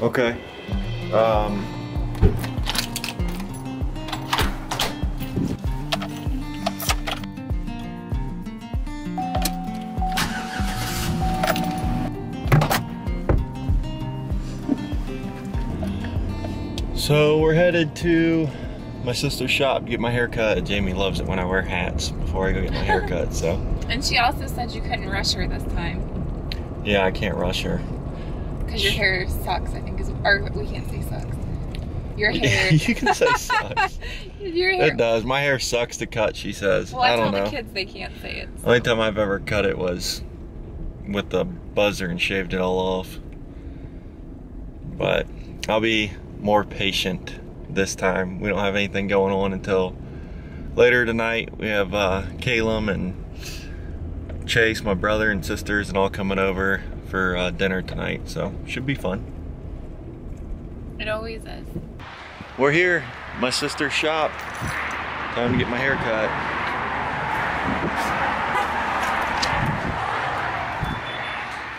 Okay. Um, so we're headed to my sister's shop to get my hair cut. Jamie loves it when I wear hats before I go get my hair cut, so. And she also said you couldn't rush her this time Yeah, I can't rush her. Because your hair sucks. I think is or we can't say sucks. Your hair. you can say sucks. your hair. It does. My hair sucks to cut, she says. Well, I I don't tell know. the kids they can't say it. Only time I've ever cut it was with the buzzer and shaved it all off. But I'll be more patient this time. We don't have anything going on until later tonight. We have uh, Caleb and Chase, my brother and sisters, and all coming over for uh, dinner tonight. So should be fun. It always is. We're here, my sister's shop. Time to get my hair cut.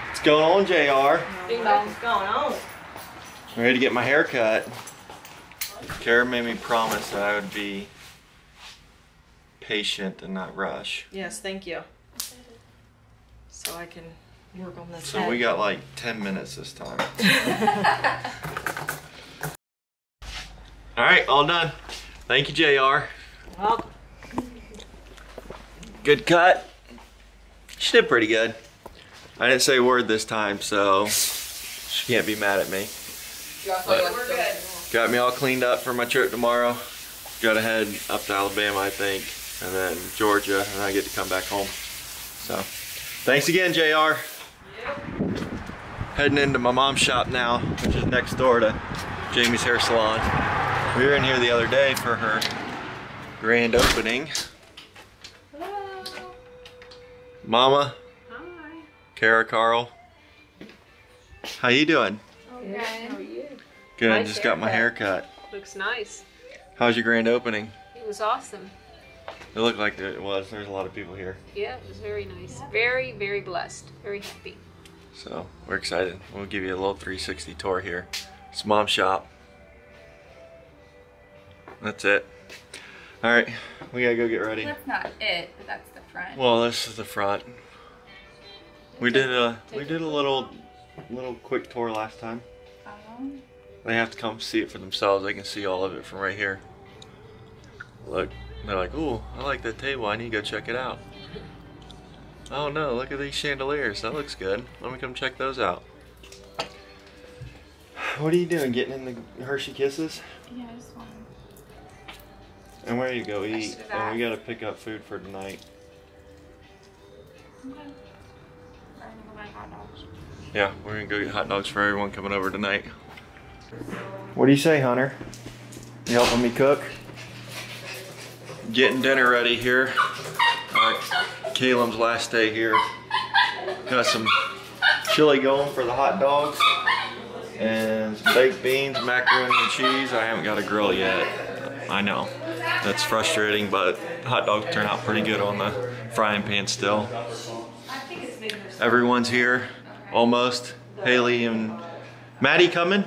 What's going on, JR? What's going on? Ready to get my hair cut. Kara made me promise that I would be patient and not rush. Yes, thank you. So I can work on this. So we got like 10 minutes this time. All right, all done. Thank you, JR. Well, Good cut. She did pretty good. I didn't say a word this time, so she can't be mad at me. But got me all cleaned up for my trip tomorrow. Got to head up to Alabama, I think, and then Georgia, and I get to come back home. So, thanks again, JR. Heading into my mom's shop now, which is next door to Jamie's hair salon. We were in here the other day for her grand opening. Mama, hi. Kara, Carl. How you doing? Good. How are you? Good. Nice just got my hair haircut. cut. Looks nice. How's your grand opening? It was awesome. It looked like it was. There's a lot of people here, Yeah, it was very nice. Very, very blessed. Very happy. So we're excited. We'll give you a little 360 tour here. It's mom's shop. That's it. All right, we gotta go get ready. That's not it, but that's the front. Well, this is the front. We did a we did a little little quick tour last time. Um, They have to come see it for themselves. They can see all of it from right here. Look, they're like, ooh, I like that table. I need to go check it out. Oh no, look at these chandeliers. That looks good. Let me come check those out. What are you doing? Getting in the Hershey Kisses? yeah, I just want. And where you go eat? And we gotta pick up food for tonight. Okay. I'm gonna go buy hot dogs. Yeah, we're gonna go get hot dogs for everyone coming over tonight. What do you say, Hunter? You helping me cook? Getting dinner ready here. Caleb's last day here. Got some chili going for the hot dogs and some baked beans, macaroni and cheese. I haven't got a grill yet. I know. That's frustrating, but hot dogs turn out pretty good on the frying pan still. Everyone's here, almost. Haley and Maddie coming.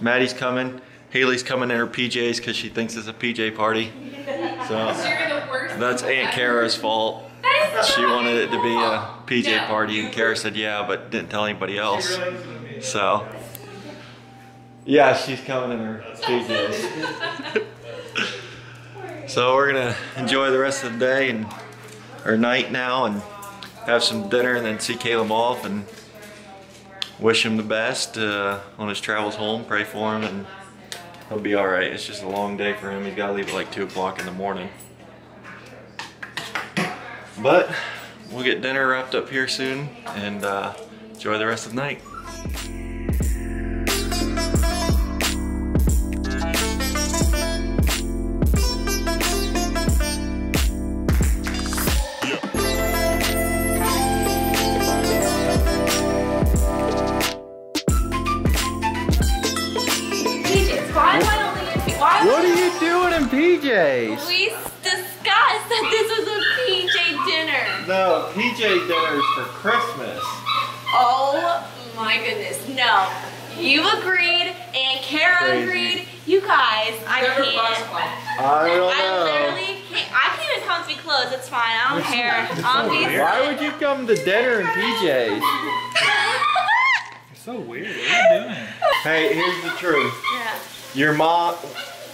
Maddie's coming. Haley's coming in her PJs because she thinks it's a PJ party. So that's Aunt Kara's fault. She wanted it to be a PJ party, and Kara said yeah, but didn't tell anybody else. So yeah, she's coming in her PJs. so we're gonna enjoy the rest of the day and or night now and have some dinner and then see Caleb off and wish him the best uh, on his travels home. Pray for him and he'll be all right. It's just a long day for him. He's got to leave at like two o'clock in the morning. But we'll get dinner wrapped up here soon and uh, enjoy the rest of the night. PJs. Why am I only in Why What are you doing in PJs? we No, PJ dinners for Christmas. Oh my goodness. No. You agreed, and Kara Crazy. agreed. You guys, I Whoever can't. one. I don't I literally can't. I can't even come to be clothes. It's fine. I don't care. I'll be. Why would you come to dinner in PJs? It's so weird. What are you doing? Hey, here's the truth. Yeah. Your mom,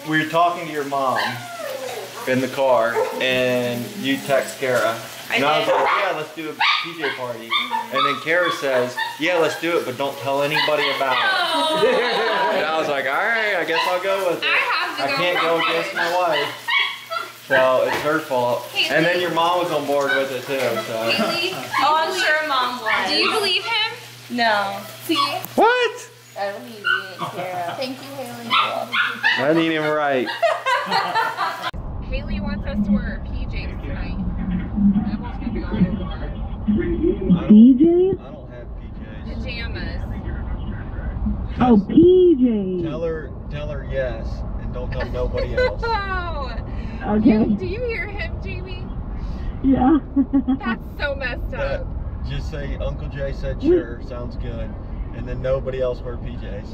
we were talking to your mom in the car, and you text Kara. And I was did. like, yeah, let's do a PJ party. And then Kara says, yeah, let's do it, but don't tell anybody about it. Oh. and I was like, all right, I guess I'll go with it. I have to I go can't go against my wife. So it's her fault. And then your mom was on board with it too, so. Haley, Oh, I'm sure mom was. do you believe him? No. See? What? I believe you, Kara. Thank you, Haley. I need him right. Pajamas. Oh, PJs. Tell her, tell her yes, and don't tell nobody else. Oh, Okay. you, do you hear him, Jamie? Yeah. That's so messed That- up. just say Uncle Jay said sure, sounds good, and then nobody else wear PJs.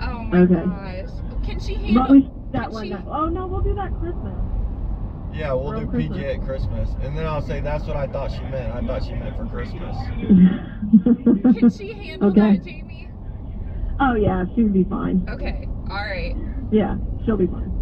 Oh my Okay. gosh. Can she but handle? we that Can one. she- night. Oh no, we'll do that Christmas. Yeah, we'll do Around PJ at Christmas, and then I'll say that's what I thought she meant. I thought she meant for Christmas. Can she handle Okay. that, Jamie? oh yeah, she would be fine. Okay. All right. Yeah, she'll be fine.